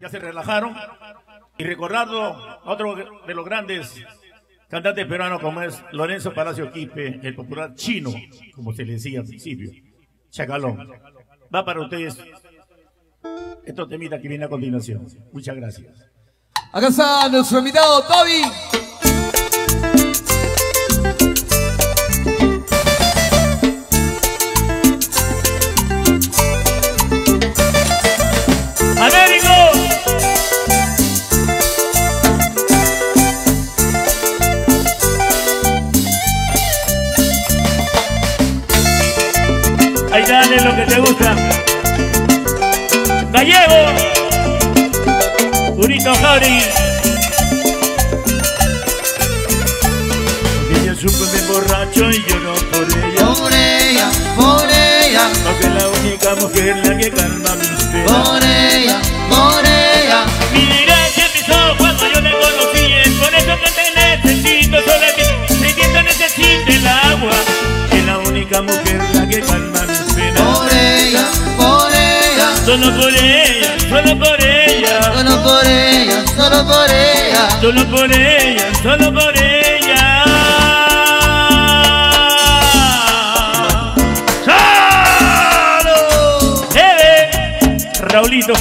ya se relajaron y recordando otro de los grandes cantantes peruanos como es Lorenzo Palacio Quipe, el popular chino, como se le decía al principio, Chacalón. Va para ustedes estos temitas que viene a continuación. Muchas gracias. Acá está nuestro invitado Toby. Ahí dale lo que te gusta. Gallego. Purito Jauri. Ella supo de borracho y lloró por ella. Por ella, por ella, Porque es la única mujer la que calma mis penas. por ella, por ella. Mi desgracia empezó cuando yo la conocí Es por eso que te necesito Solo que necesito el agua Es la única mujer Solo por ella, solo por ella solo por ella, solo por ella. Solo por ella, solo por ella ¡Solo! ¡Eve! Raulito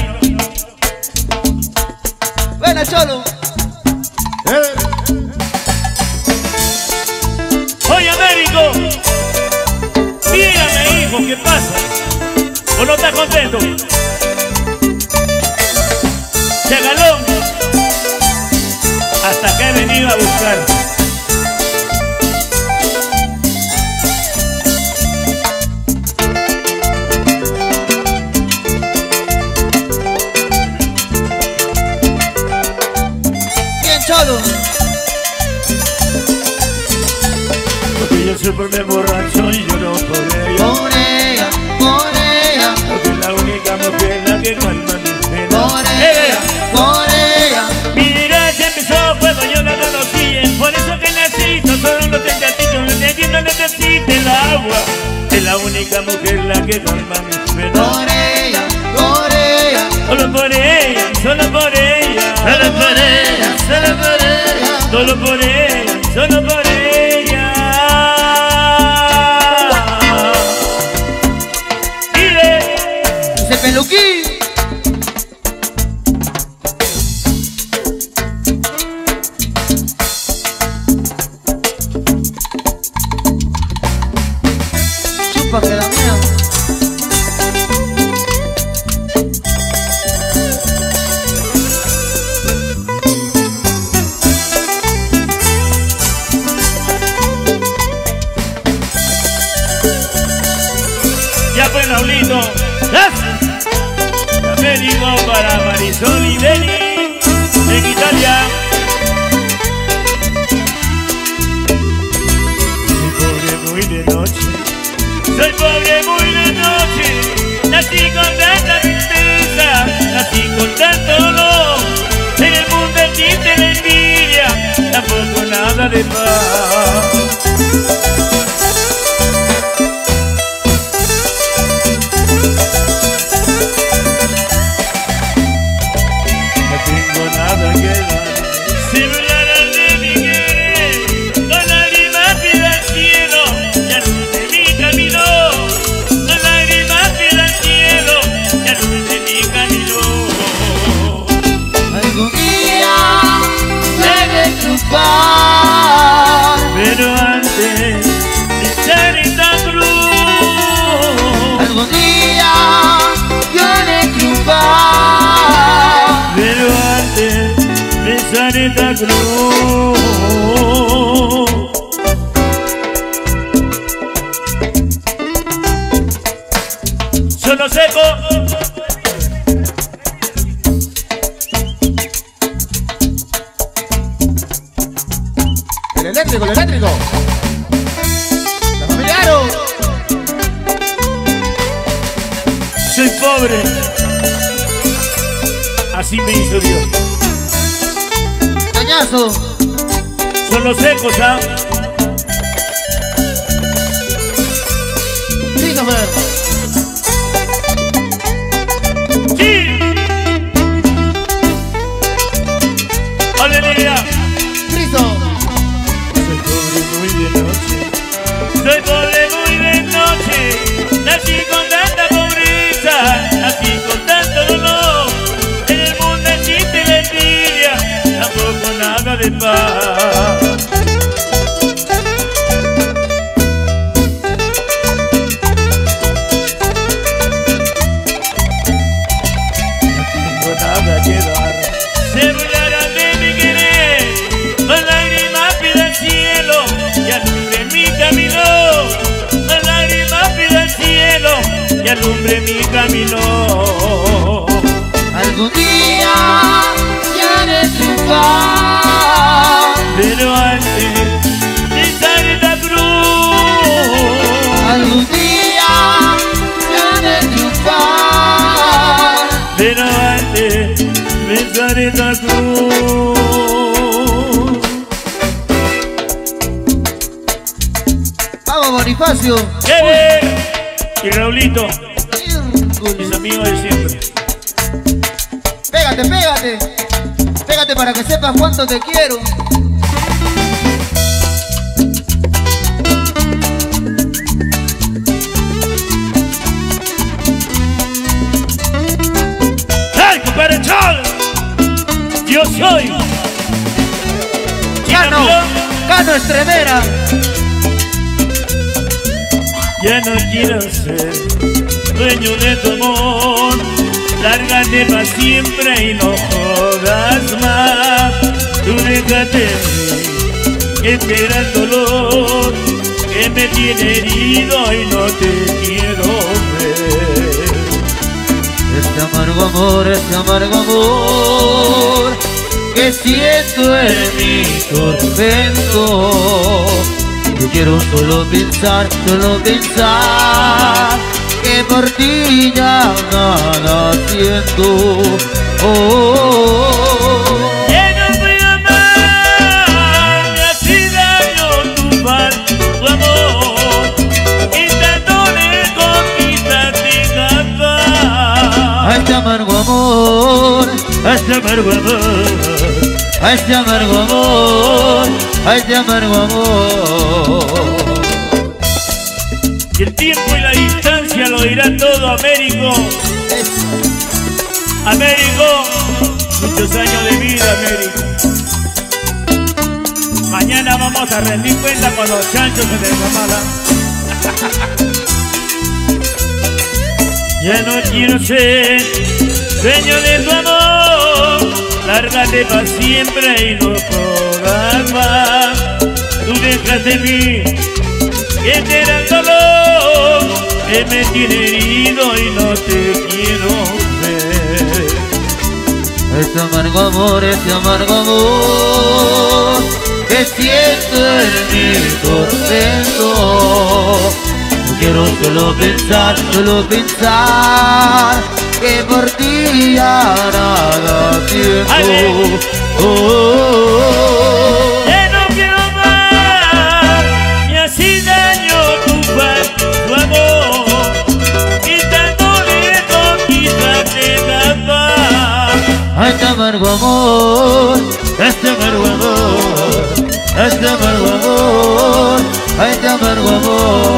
Buena, Cholo. Oye, Américo, mírame, hijo, ¿qué pasa? ¿O no estás contento? Chagalón, hasta acá he venido a buscar. Única mujer la que calma mis penas. Por ella, por ella, Solo por ella, solo por ella. Solo por ella, solo por ella. Solo por ella, ya pues Raulito. Américo para Marisol y Deni En Italia. Soy pobre muy de noche. Soy pobre muy de noche. Nací con tanta tristeza Nací con cruz Solo seco El eléctrico, el eléctrico. La familia Aro. Soy pobre Así me hizo Dios Cañazo. Solo secos, ¿ah? Christopher. ¡Sí! Y alumbre mi camino. Algún día Bonifacio. Y Raulito, mis amigos de siempre. Pégate, pégate. Pégate para que sepas cuánto te quiero. ¡Hey, compadre Charles! Yo soy Cano. Cano. Ya no quiero ser dueño de tu amor. Lárgate para siempre y no jodas más. Tú déjate este gran dolor que me tiene herido y no te quiero ver. Este amargo amor, este amargo amor que siento en mi tormento. Yo quiero solo pensar, solo pensar que por ti ya nada siento. Oh, oh, oh. Este amargo amor, a este amargo amor, a este amargo amor, a este amargo amor. Y el tiempo y la distancia lo dirá todo Américo. Américo, muchos años de vida, Américo. Mañana vamos a rendir cuenta con los chanchos de Guamala. ya no quiero ser dueño de tu amor. Lárgate para siempre y no jodas más. Tú dejas de mí que te da el que me tiene herido y no te quiero ver. Este amargo amor, este amargo amor que siento en mi tormento. No quiero solo pensar, solo pensar que por ti ya nada siento. Oh, oh, oh. Ya no quiero más, me hace daño tu tu amor, y tanto lejos quizás te da paz. A este amargo amor, este amargo amor, este amargo amor, a este amargo amor.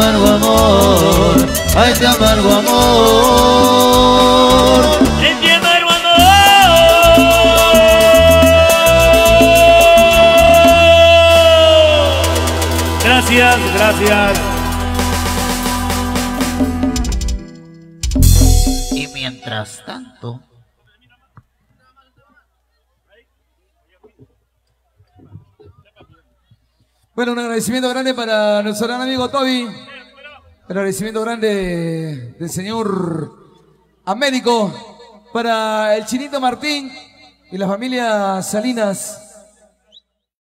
Amargo amor, a este amargo amor. Este amargo amor. Gracias, gracias. Y mientras tanto, Bueno, un agradecimiento grande para nuestro gran amigo Toby. Un agradecimiento grande del señor Américo para el Chinito Martín y la familia Salinas.